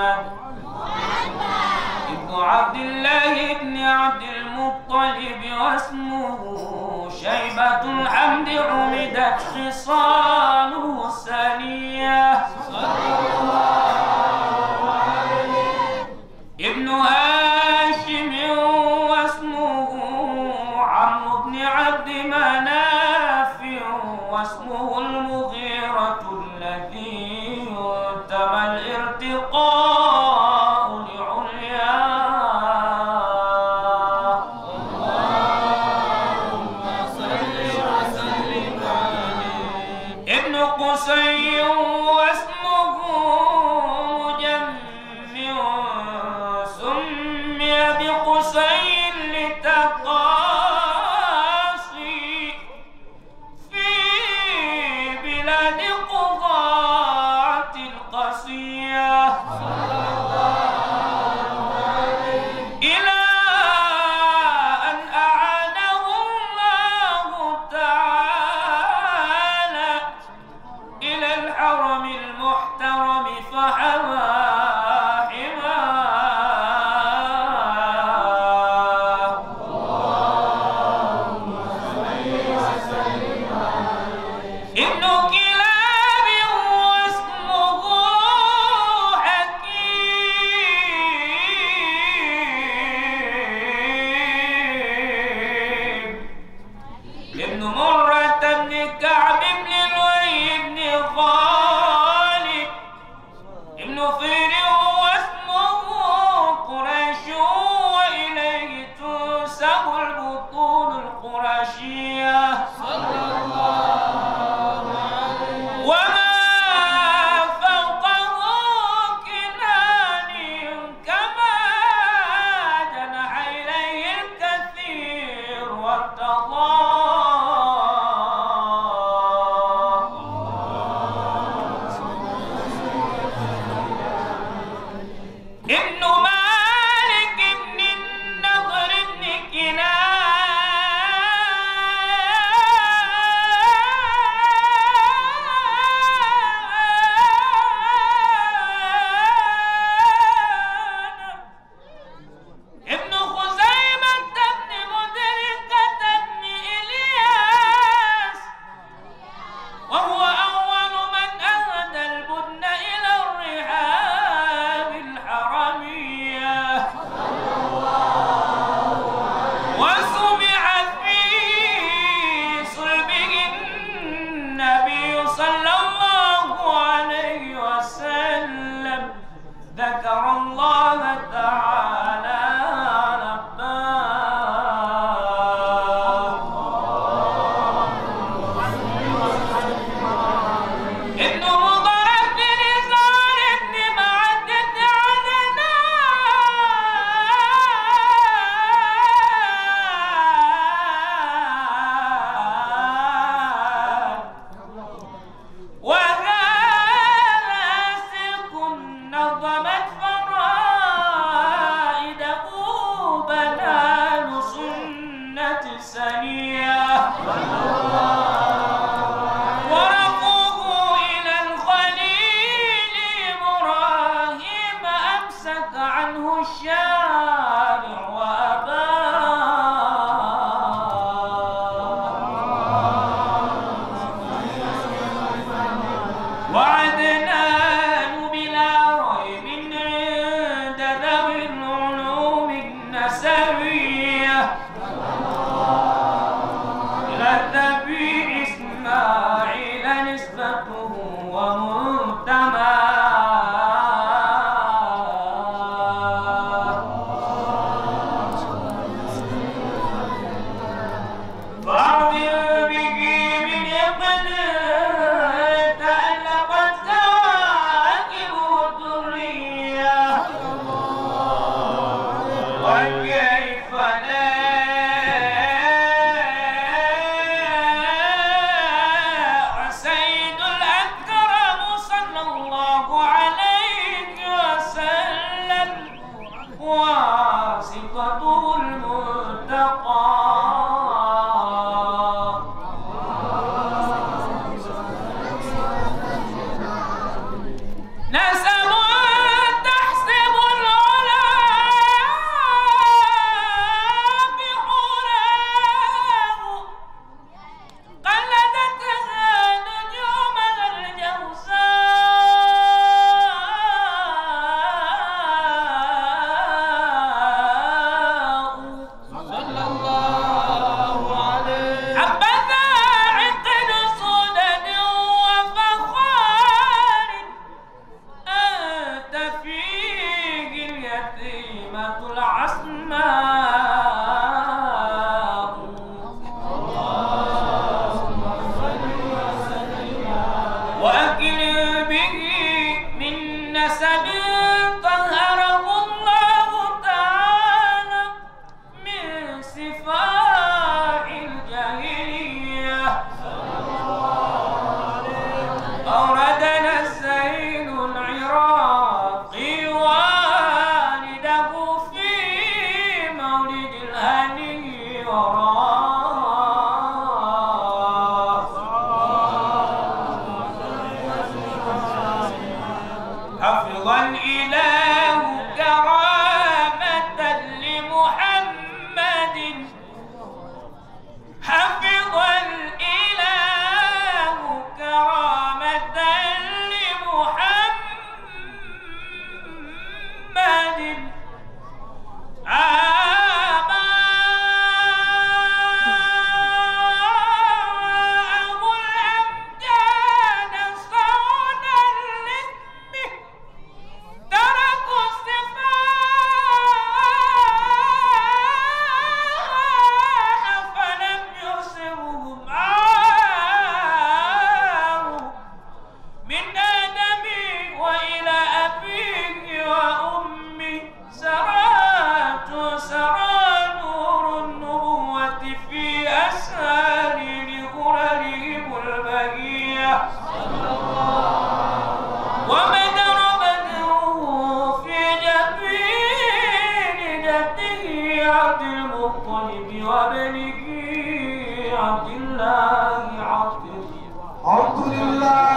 محمد ابن عبد الله بن عبد المطلب واسمه شيبة الحمد عمدت خصاله سنية صلى الله عليه ابن هاشم واسمه عم بن عبد مناف واسمه المغيرة الذي يلتمى الارتقاء وعلى Wow! لله عبد الله